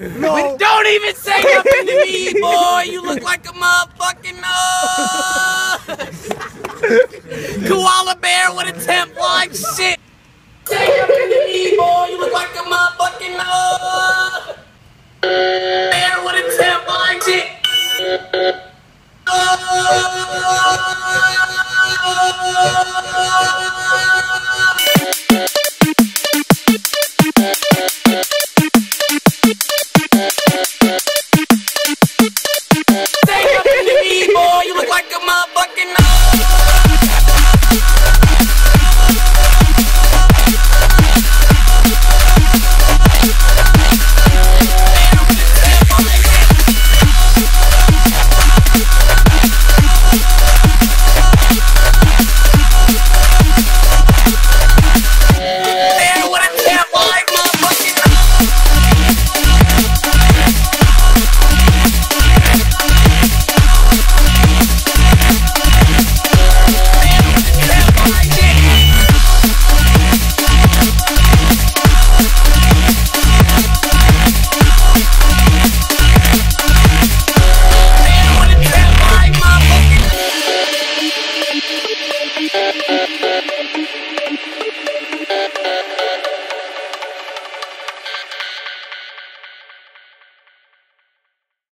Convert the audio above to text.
No. Don't even say nothing to me, boy. You look like a motherfucking uh, koala bear with a temp like shit. Say nothing to me, boy. You look like a motherfucking uh, bear with a temp like shit. Uh, Thank you.